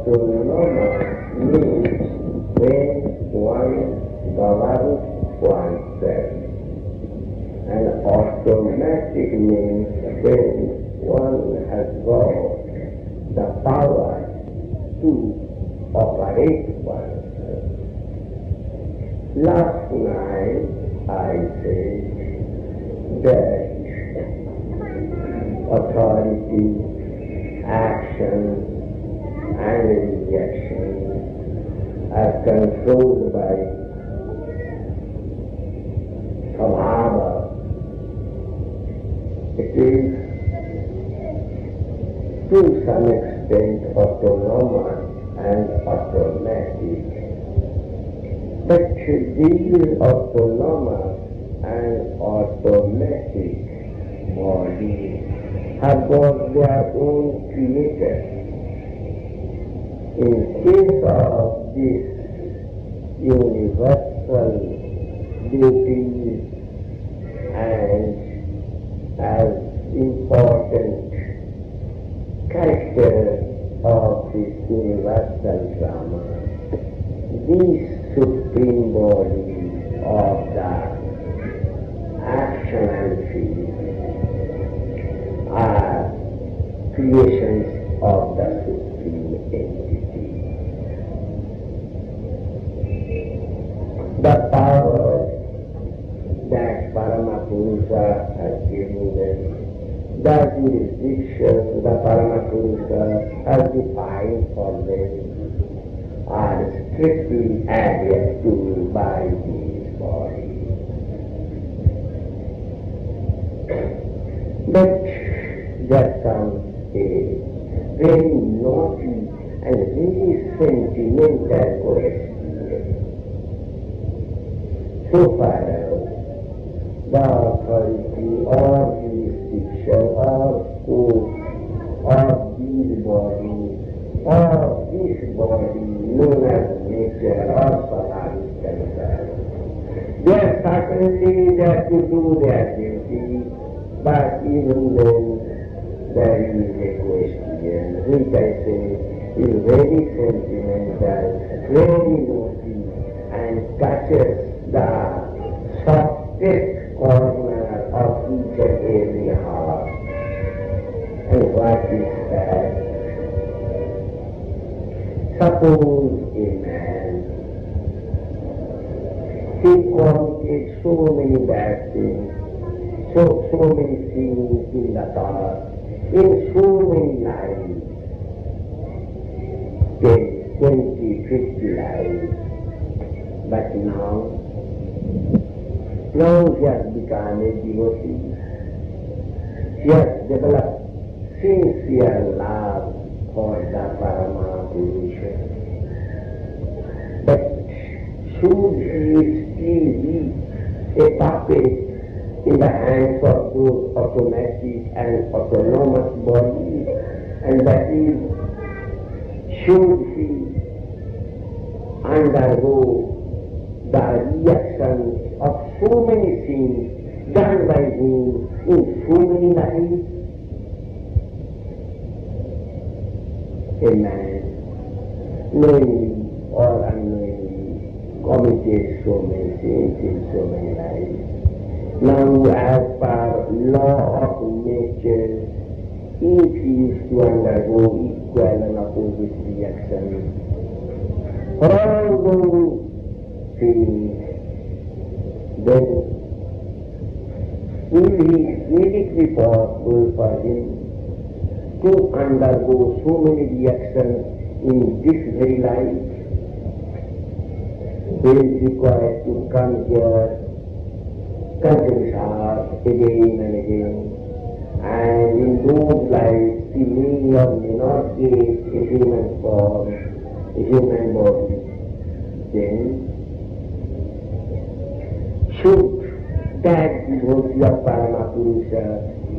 Autonoma means when one governs oneself. And automatic means when one has got the power to operate oneself. Last night I said that authority, action, and reaction are controlled by Svabhava. It is to some extent autonomous and automatic. But these autonomous and automatic bodies have got their own creator. In case of this universal duties and as important character of this universal drama, these supreme bodies of the jurisdiction the Paramapurusha has defined for them, are strictly adhered to by these bodies. But there comes a very knotty and very sentimental question. So far as the authority or jurisdiction or scope of these bodies or this body known as nature or. They are certainly there to do their duty, but even then there is a question which is very sentimental, very knotty and touches the softest corner of each and every heart. And what is that? Suppose a man, he committed so many bad things, so, so many things in the past, in so many lives, 10, 20, 50 lives, but now now she has become a devotee. She has developed sincere love for the Parama Purusha. But should he still be a puppet in the hands of those automatic and autonomous bodies? And that is, should he undergo the reaction of so many things done by him in so many lives. A man, knowingly or unknowingly, committed so many things in so many lives. Now, as per law of nature, he is to undergo equal and opposite reaction, all those things, then will, he, will it be possible for him to undergo so many reactions in this very life? they is required to come here, Kansar again and again, and in those lives he may or may not get a human form, a human body. Then should that devotee of Paramapurusha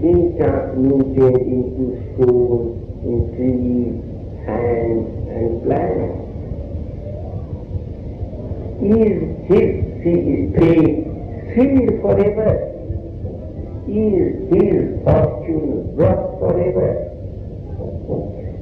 be transmuted into stone, in trees, hands, and plants? Is his fate sealed forever? Is his fortune brought forever?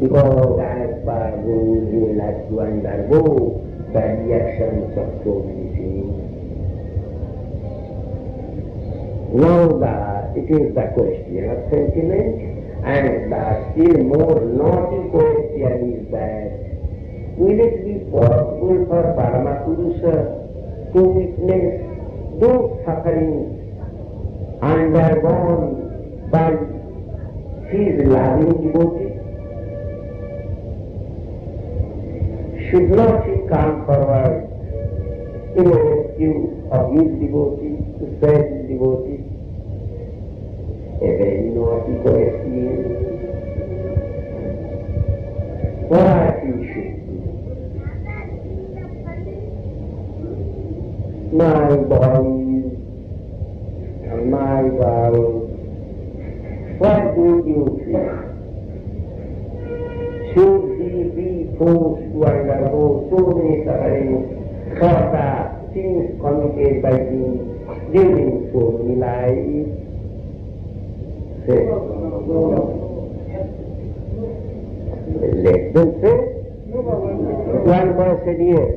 Because as per rules you will have to undergo the reactions of so many things. Now the, it is the question of sentiment and the still more knotty question is that will it be possible for Paramapurusha to witness those sufferings undergone by his loving devotee? Should not he come forward in rescue of his devotee, to save his devotee? A very knotty question. What he should do? My boys and my girls, what do you feel? Should he be forced to undergo so many sufferings for the sins committed by him during so many lives? Say, let them say. One boy said yes,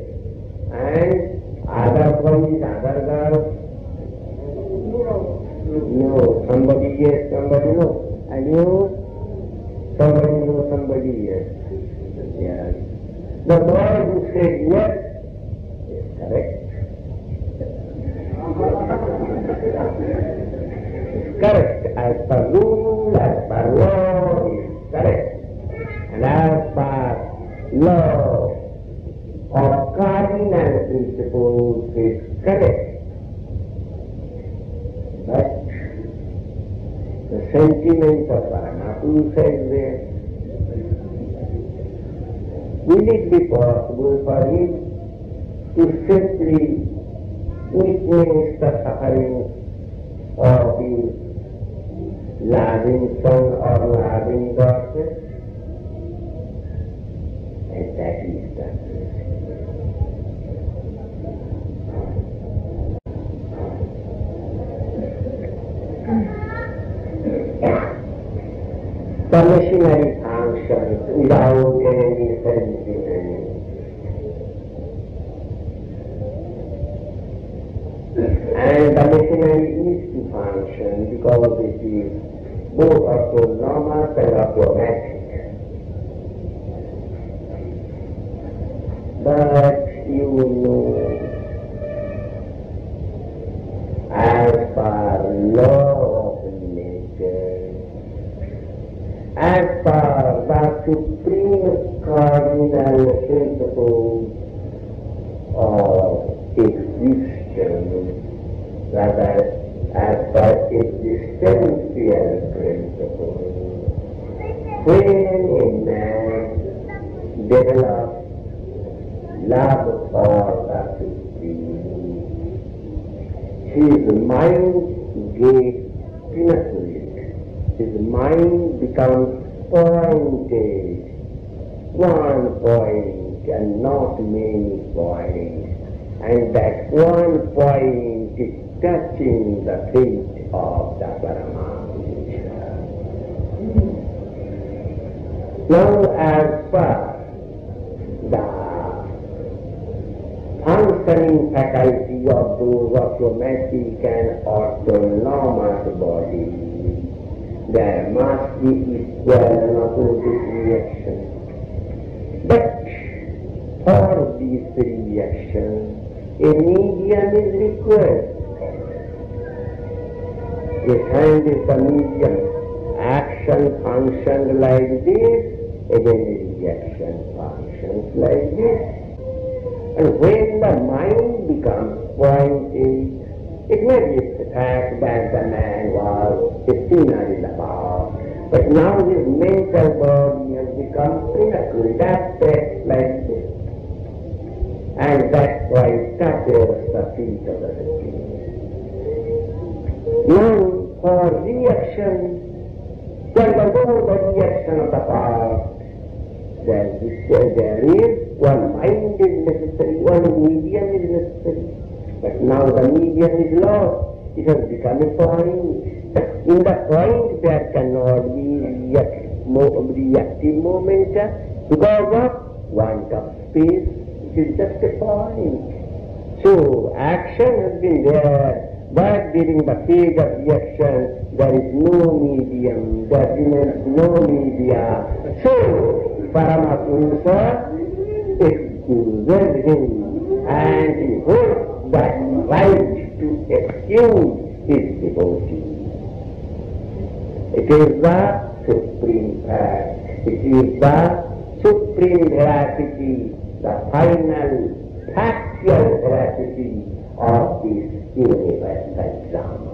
and other boys, other girls, no. Somebody yes, somebody no. And you, somebody no, somebody yes. Yes. The boy who said yes is correct. Is correct. As per rule, as per law, is correct. And as per law of cardinal principles is correct. But the sentiment of Paramapurusha is there. Will it be possible for him to simply witness the suffering of his loving son or loving daughter? And that is the the machinery functions without any sentiment. And the machinery is to function because it is both autonomous and automatic. But you know, as per law of nature, as per the supreme cardinal principle of existence, rather as per existential principles, when a man develops love for the supreme, his mind gets penetrated his mind becomes pointed, one point and not many points, and that one point is touching the feet of the Paramahamsa. Now as far the functioning automatic and autonomous bodies, there must be equal and opposite reaction. But for this reactions, a medium is required. If hand is the medium, action functions like this, again the reaction functions like this. And when the mind becomes pointed, it may be the fact that the man was a sinner in the past, but now his mental body has become pinnacle, that text like this. And that's why it touches the feet of the king. Now, for reaction, to undergo the reaction of the past, there is, there is one mind is necessary, one medium is. But now the medium is lost. It has become a point. In the point there cannot be react, mo- reactive moment. because of want of space. It is just a point. So action has been there, but during the phase of reaction, there is no medium, there remains no media. So Paramapurusha eh, excuses eh, him and he holds that right to excuse his devotee. It is the supreme fact. It is the supreme veracity, the final factual veracity of this universal example.